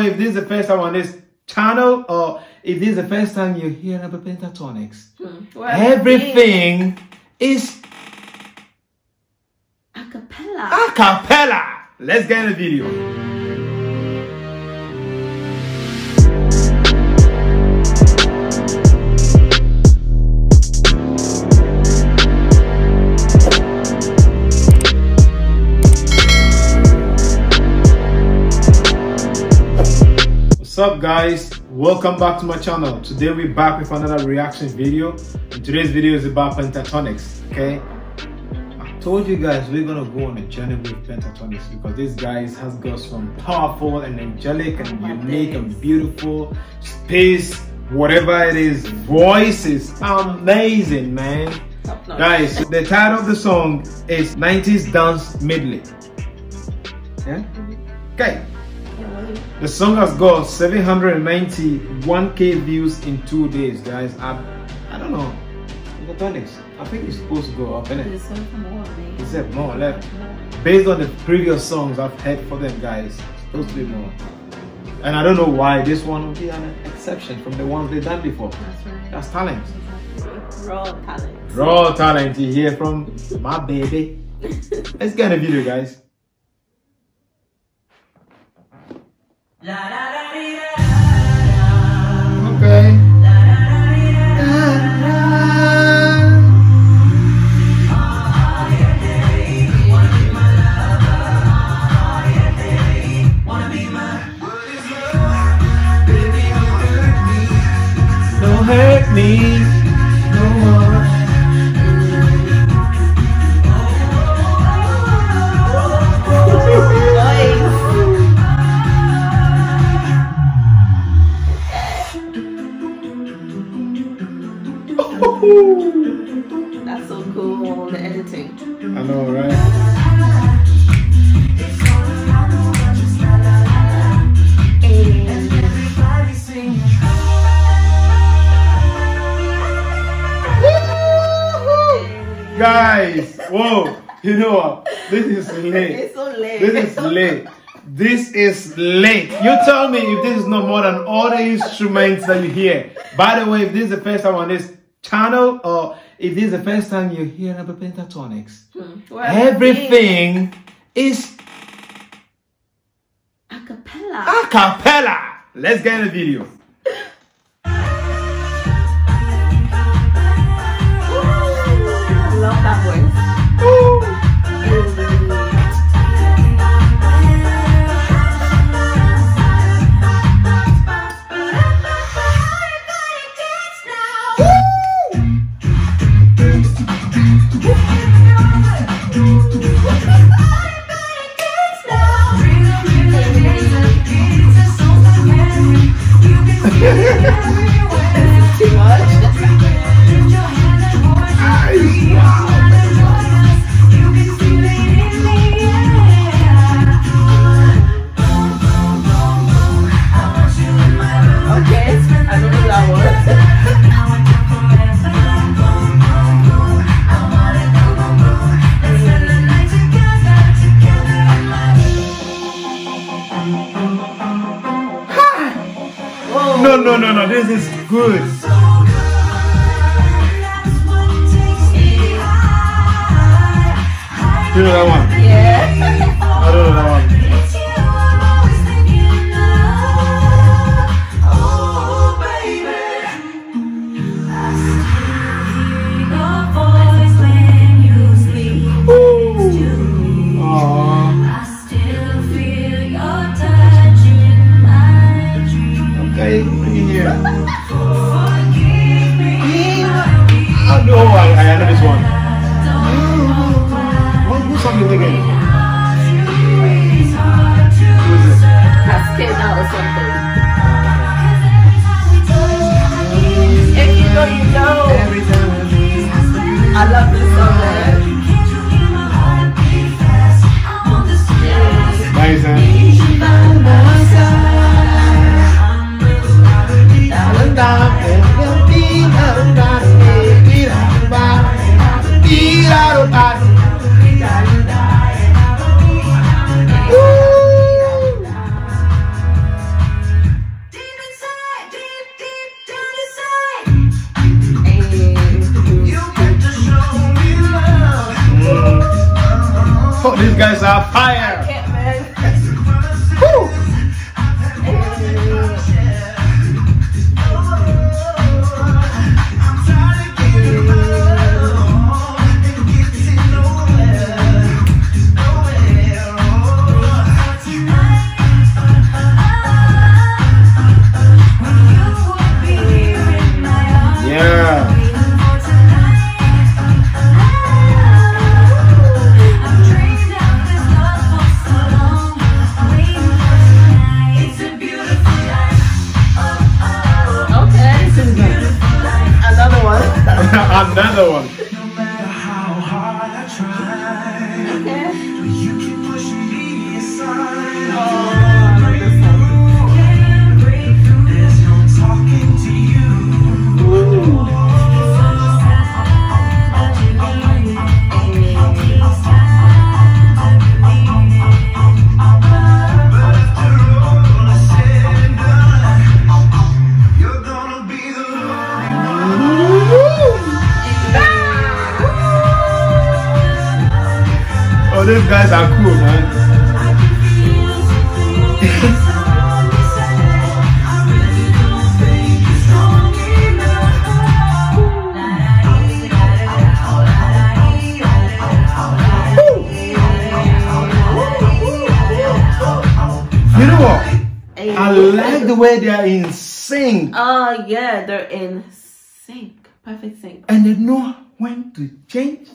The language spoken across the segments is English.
Way, if this is the first time on this channel, or if this is the first time you're hearing about Pentatonix, hmm. Well, everything is A cappella. a cappella. Let's get in the video. What's up guys? Welcome back to my channel. Today we're back with another reaction video. And today's video is about Pentatonix, okay? I told you guys we're gonna go on a journey with Pentatonix because this guys has got some powerful and angelic and unique and beautiful space, whatever it is, voice is amazing, man. Guys, the title of the song is 90s Dance Medley. Yeah? Okay. The song has got 791k views in two days, guys. I, I don't know. Pentatonix. I think it's supposed to go up, innit? Much more. Is it more or less? Based on the previous songs I've heard for them, guys, it's supposed to be more. And I don't know why this one will be an exception from the ones they've done before. That's right. That's talent. Raw talent. Raw talent you hear from my baby. Let's get a video, guys. Okay. Don't hurt me no more. Whoa, you know what? This is late. It's so late. This is late. This is late. You tell me if this is not more than all the instruments that you hear. By the way, if this is the first time on this channel, or if this is the first time you're hearing about Pentatonix, hmm. Well, everything is A cappella. a cappella. Let's get in the video. This is good. That one? I know this one. What, what song you thinking? Who is it? Cascade out or something. Ah. If you know, you know. I love These guys are fire. The way they are in sync Oh yeah, they're in sync, perfect sync. and they know when to change,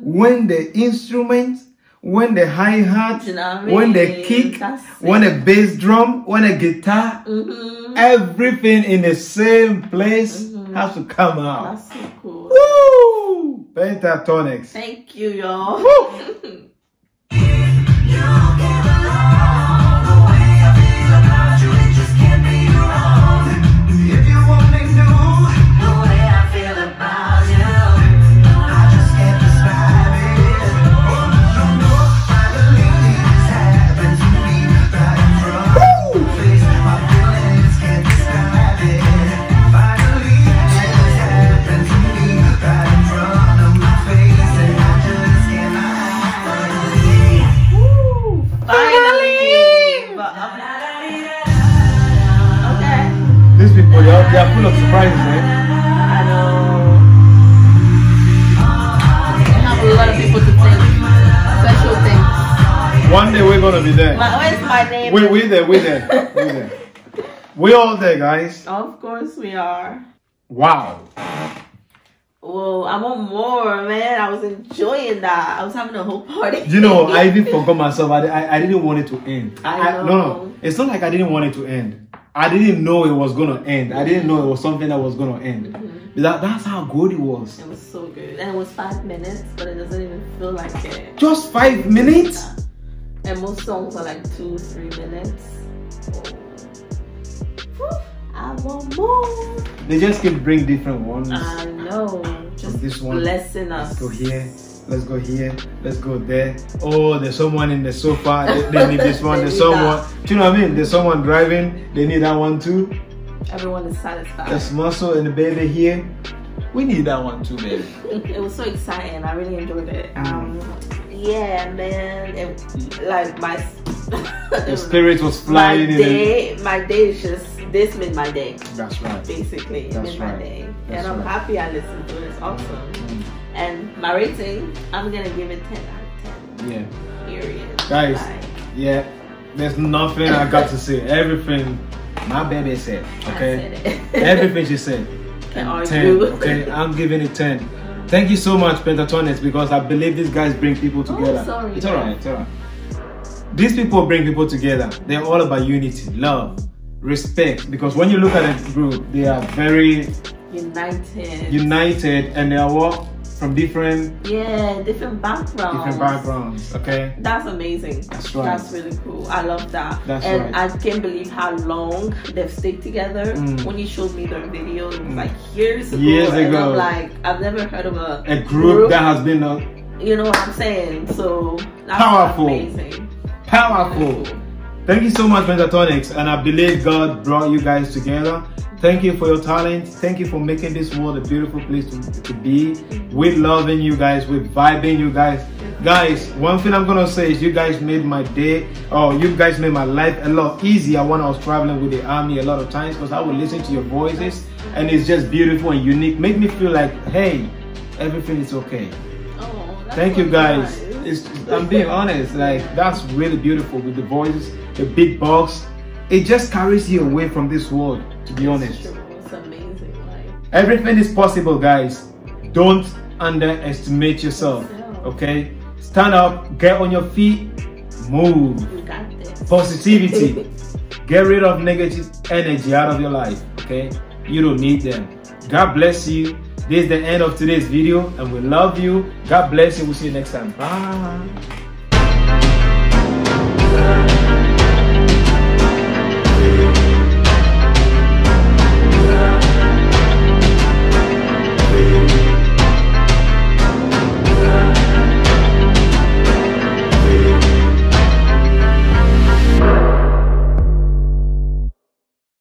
when the instruments, when the hi hat, You know I when the kick, That's when a bass drum, when a guitar, Mm-hmm. everything in the same place has to come out. That's so cool. Woo! Pentatonix. Thank you, y'all. full of surprises, man. I know. Uh, I have a lot of people to thank. Special things. One day we're gonna be there. My, where's my name? We we there, we there, we there. We all there, guys. Of course we are. Wow. Whoa, I want more, man. I was enjoying that. I was having a whole party. You know, I even forgot myself. I, I, I didn't want it to end. I no, know. no. It's not like I didn't want it to end. I didn't know it was gonna end. I didn't know it was something that was gonna end. Mm-hmm. That, that's how good it was. It was so good. And it was five minutes, but it doesn't even feel like it. Just five minutes? And most songs are like two, three minutes. Whew, I want more. They just can bring different ones. I know. Just this one. blessing us. Let's go here. Let's go here. Let's go there. Oh, there's someone in the sofa. They, they need this one. There's someone. Do you know what I mean? There's someone driving. They need that one too. Everyone is satisfied. There's muscle and the baby here. We need that one too, baby. it was so exciting. I really enjoyed it. Um, yeah, man. It, like my The spirit was my flying in. it. day, my day is just this made my day. That's right. Basically, it That's made right. my day, That's and I'm right. happy I listened to it. It's awesome. Mm. And my rating, I'm gonna give it 10 out of 10. Yeah. Period. Guys. Yeah. There's nothing I got to say. Everything my baby said. Okay. said. Everything she said. Can't And argue. 10. Okay. I'm giving it 10. Thank you so much, Pentatonix, because I believe these guys bring people oh, together. Oh, sorry, it's alright, it's alright. These people bring people together. They're all about unity, love, respect. Because when you look at a group, they are very United. united and they are what? From different yeah, different backgrounds. different backgrounds. Okay. That's amazing. That's right. That's really cool. I love that. That's and right. I can't believe how long they've stayed together. Mm. When you showed me their video, was like years ago. Years ago. Like, I've never heard of a, A group that has been uh, you know what I'm saying? So that's Powerful. amazing. powerful. Thank you so much, Pentatonix, and I believe God brought you guys together. Thank you for your talent. Thank you for making this world a beautiful place to, to be. We're loving you guys. We're vibing you guys. guys one thing i'm gonna say is you guys made my day or you guys made my life a lot easier when i was traveling with the army a lot of times because i would listen to your voices and it's just beautiful and unique make me feel like hey everything is okay Oh, thank you guys it's, i'm being honest like that's really beautiful with the voices the beatbox it just carries you away from this world to be honest true. It's amazing. Like, Everything is possible, guys. Don't underestimate yourself. Okay? Stand up, get on your feet, move. you got this. Positivity. Get rid of negative energy out of your life. Okay? You don't need them. God bless you. This is the end of today's video, and we love you. God bless you. We'll see you next time. Bye.